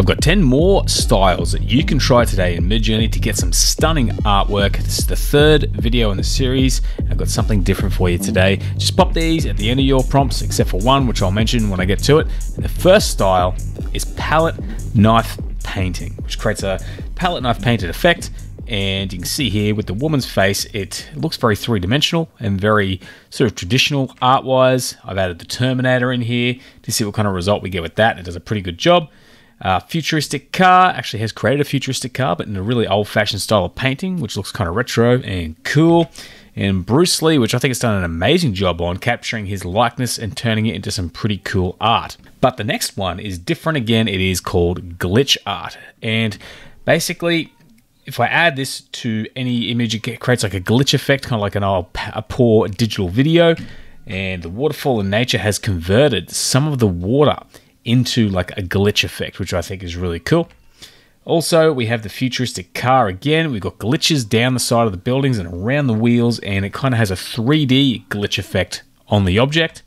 I've got 10 more styles that you can try today in Midjourney to get some stunning artwork. This is the third video in the series. I've got something different for you today. Just pop these at the end of your prompts, except for one, which I'll mention when I get to it. And the first style is palette knife painting, which creates a palette knife painted effect and you can see here with the woman's face it looks very three-dimensional and very sort of traditional art-wise I've added the Terminator in here to see what kind of result we get with that it does a pretty good job uh, futuristic car actually has created a futuristic car but in a really old-fashioned style of painting which looks kind of retro and cool and Bruce Lee, which I think has done an amazing job on capturing his likeness and turning it into some pretty cool art. But the next one is different again. It is called glitch art. And basically, if I add this to any image, it creates like a glitch effect, kind of like an old, a poor digital video. And the waterfall in nature has converted some of the water into like a glitch effect, which I think is really cool. Also, we have the futuristic car again. We've got glitches down the side of the buildings and around the wheels, and it kind of has a 3D glitch effect on the object.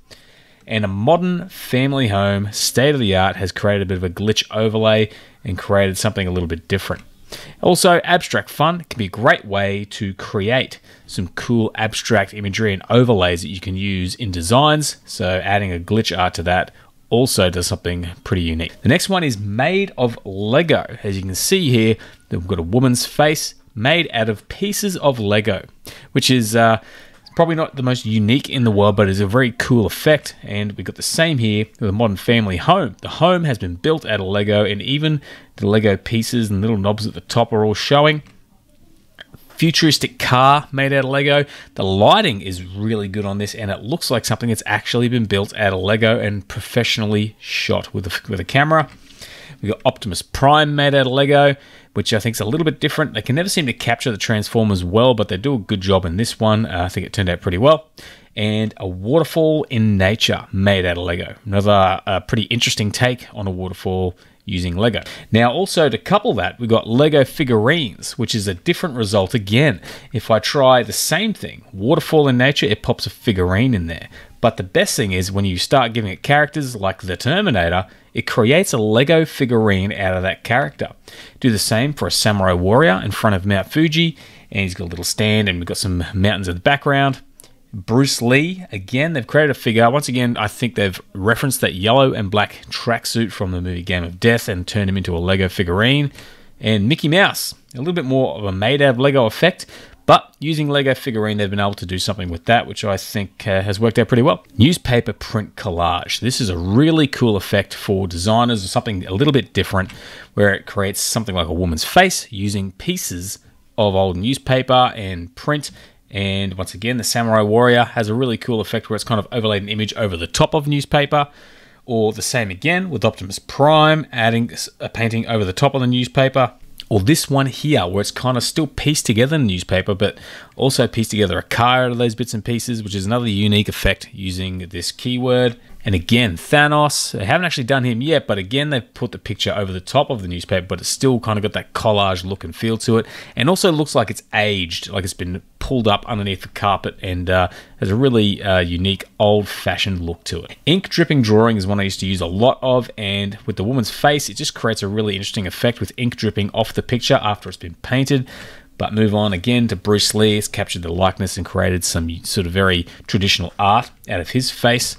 And a modern family home, state of the art, has created a bit of a glitch overlay and created something a little bit different. Also, abstract fun can be a great way to create some cool abstract imagery and overlays that you can use in designs. So, adding a glitch art to that also does something pretty unique. The next one is made of Lego. As you can see here, we've got a woman's face made out of pieces of Lego, which is uh, probably not the most unique in the world, but is a very cool effect. And we've got the same here with a modern family home. The home has been built out of Lego, and even the Lego pieces and little knobs at the top are all showing futuristic car made out of Lego. The lighting is really good on this, and it looks like something that's actually been built out of Lego and professionally shot with a, with a camera. We've got Optimus Prime made out of Lego, which I think is a little bit different. They can never seem to capture the Transformers well, but they do a good job in this one. Uh, I think it turned out pretty well. And a waterfall in nature made out of Lego. Another uh, pretty interesting take on a waterfall using Lego. Now, also to couple that, we've got Lego figurines, which is a different result again. If I try the same thing, waterfall in nature, it pops a figurine in there. But the best thing is when you start giving it characters like the Terminator, it creates a Lego figurine out of that character. Do the same for a samurai warrior in front of Mount Fuji, and he's got a little stand, and we've got some mountains in the background. Bruce Lee, again, they've created a figure. Once again, I think they've referenced that yellow and black tracksuit from the movie Game of Death and turned him into a Lego figurine. And Mickey Mouse, a little bit more of a made out of Lego effect, but using Lego figurine, they've been able to do something with that, which I think uh, has worked out pretty well. Newspaper print collage. This is a really cool effect for designers, or something a little bit different, where it creates something like a woman's face using pieces of old newspaper and print and once again, the Samurai Warrior has a really cool effect where it's kind of overlaid an image over the top of newspaper. Or the same again with Optimus Prime, adding a painting over the top of the newspaper. Or this one here, where it's kind of still pieced together in newspaper, but also pieced together a car out of those bits and pieces, which is another unique effect using this keyword. And again, Thanos, they haven't actually done him yet, but again, they've put the picture over the top of the newspaper, but it's still kind of got that collage look and feel to it. And also looks like it's aged, like it's been pulled up underneath the carpet and uh, has a really uh, unique old fashioned look to it. Ink dripping drawing is one I used to use a lot of, and with the woman's face, it just creates a really interesting effect with ink dripping off the picture after it's been painted. But move on again to Bruce Lee. It's captured the likeness and created some sort of very traditional art out of his face.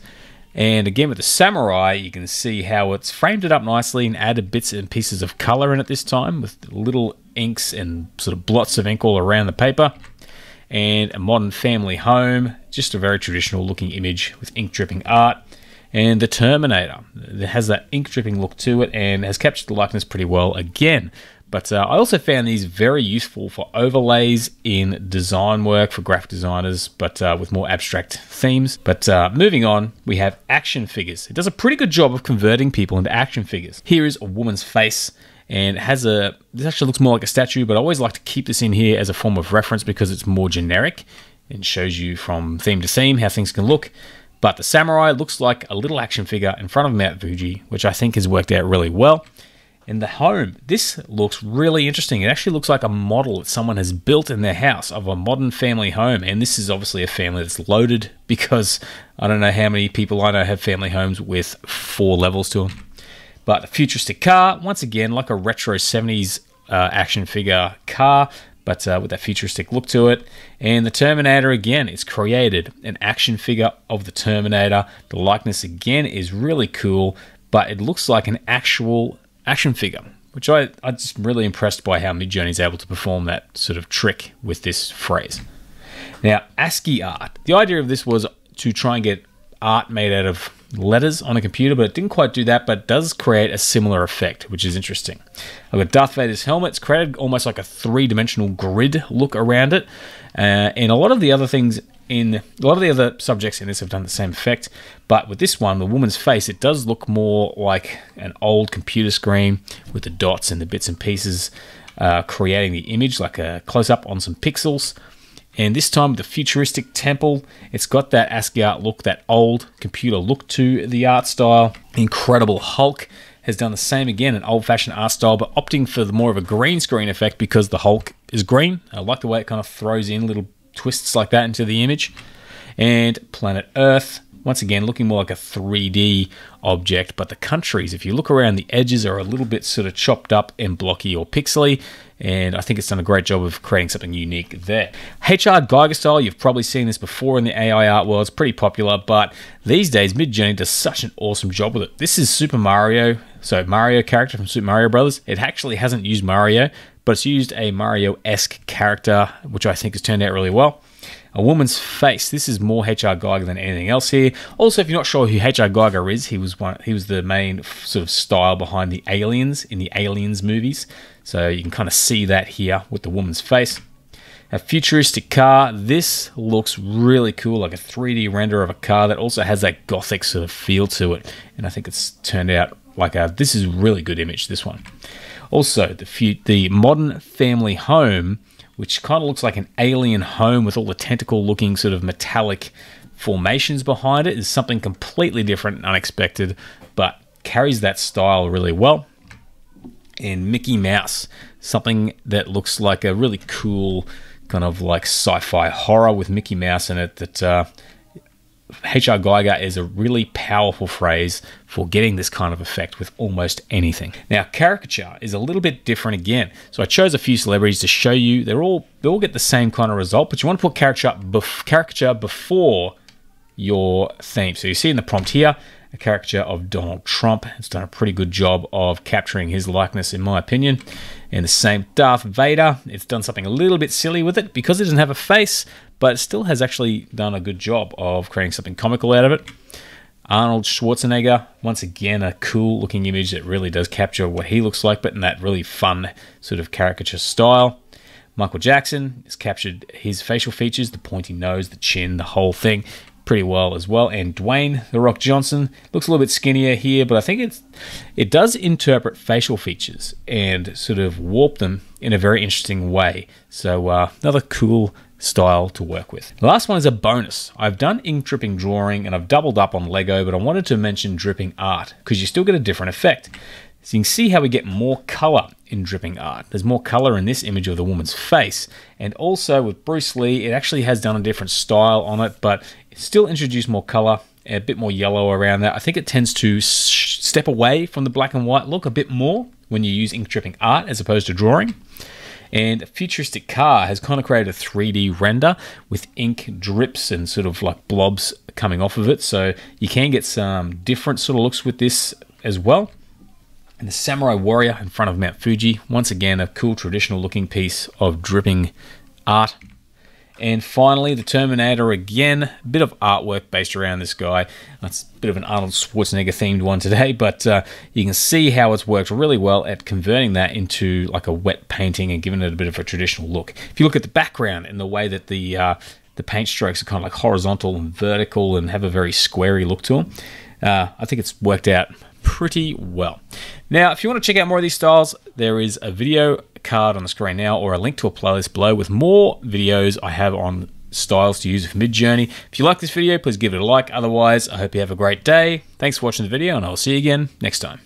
And again, with the Samurai, you can see how it's framed it up nicely and added bits and pieces of color in it this time with little inks and sort of blots of ink all around the paper. And a modern family home, just a very traditional looking image with ink dripping art. And the Terminator, it has that ink dripping look to it and has captured the likeness pretty well again. But uh, I also found these very useful for overlays in design work for graphic designers, but uh, with more abstract themes. But uh, moving on, we have action figures. It does a pretty good job of converting people into action figures. Here is a woman's face and has a this actually looks more like a statue but i always like to keep this in here as a form of reference because it's more generic and shows you from theme to theme how things can look but the samurai looks like a little action figure in front of mount fuji which i think has worked out really well in the home. This looks really interesting. It actually looks like a model that someone has built in their house of a modern family home. And this is obviously a family that's loaded because I don't know how many people I know have family homes with four levels to them. But a futuristic car, once again, like a retro 70s uh, action figure car, but uh, with that futuristic look to it. And the Terminator again, it's created an action figure of the Terminator. The likeness again is really cool, but it looks like an actual action figure, which I, I'm just really impressed by how Midjourney is able to perform that sort of trick with this phrase. Now, ASCII art. The idea of this was to try and get art made out of letters on a computer, but it didn't quite do that, but does create a similar effect, which is interesting. I've got Darth Vader's helmet. It's created almost like a three-dimensional grid look around it. Uh, and a lot of the other things in a lot of the other subjects in this have done the same effect, but with this one, the woman's face, it does look more like an old computer screen with the dots and the bits and pieces uh, creating the image, like a close-up on some pixels. And this time, the futuristic temple, it's got that ASCII art look, that old computer look to the art style. Incredible Hulk has done the same again, an old-fashioned art style, but opting for the more of a green screen effect because the Hulk is green. I like the way it kind of throws in little twists like that into the image. And Planet Earth, once again, looking more like a 3D object, but the countries, if you look around, the edges are a little bit sort of chopped up and blocky or pixely, and I think it's done a great job of creating something unique there. HR Giger style, you've probably seen this before in the AI art world, it's pretty popular, but these days Midjourney does such an awesome job with it. This is Super Mario, so Mario character from Super Mario Brothers. It actually hasn't used Mario, but it's used a Mario-esque character, which I think has turned out really well. A woman's face. This is more H.R. Giger than anything else here. Also, if you're not sure who H.R. Giger is, he was one. He was the main sort of style behind the Aliens in the Aliens movies. So you can kind of see that here with the woman's face. A futuristic car. This looks really cool, like a 3D render of a car that also has that gothic sort of feel to it. And I think it's turned out like a. This is really good image. This one. Also, the few, the modern family home which kind of looks like an alien home with all the tentacle looking sort of metallic formations behind it is something completely different and unexpected, but carries that style really well. And Mickey Mouse, something that looks like a really cool kind of like sci-fi horror with Mickey Mouse in it that uh, HR Giger is a really powerful phrase for getting this kind of effect with almost anything. Now, caricature is a little bit different again. So I chose a few celebrities to show you. They're all they all get the same kind of result, but you want to put caricature, bef caricature before your theme. So you see in the prompt here, a caricature of Donald Trump. It's done a pretty good job of capturing his likeness, in my opinion. And the same Darth Vader, it's done something a little bit silly with it because it doesn't have a face, but it still has actually done a good job of creating something comical out of it. Arnold Schwarzenegger, once again, a cool looking image that really does capture what he looks like, but in that really fun sort of caricature style. Michael Jackson has captured his facial features, the pointy nose, the chin, the whole thing, pretty well as well. And Dwayne the Rock Johnson looks a little bit skinnier here, but I think it's it does interpret facial features and sort of warp them in a very interesting way. So uh, another cool style to work with. The last one is a bonus. I've done ink dripping drawing and I've doubled up on Lego, but I wanted to mention dripping art because you still get a different effect. So you can see how we get more color in dripping art. There's more color in this image of the woman's face. And also with Bruce Lee, it actually has done a different style on it, but still introduced more color, a bit more yellow around that. I think it tends to step away from the black and white look a bit more when you use ink dripping art as opposed to drawing. And Futuristic Car has kind of created a 3D render with ink drips and sort of like blobs coming off of it. So you can get some different sort of looks with this as well. And the Samurai Warrior in front of Mount Fuji. Once again, a cool traditional looking piece of dripping art. And finally, the Terminator again, a bit of artwork based around this guy. That's a bit of an Arnold Schwarzenegger themed one today, but uh, you can see how it's worked really well at converting that into like a wet painting and giving it a bit of a traditional look. If you look at the background and the way that the uh, the paint strokes are kind of like horizontal and vertical and have a very squarey look to them, uh, I think it's worked out pretty well. Now, if you want to check out more of these styles, there is a video card on the screen now or a link to a playlist below with more videos I have on styles to use with Midjourney. If you like this video, please give it a like. Otherwise, I hope you have a great day. Thanks for watching the video, and I'll see you again next time.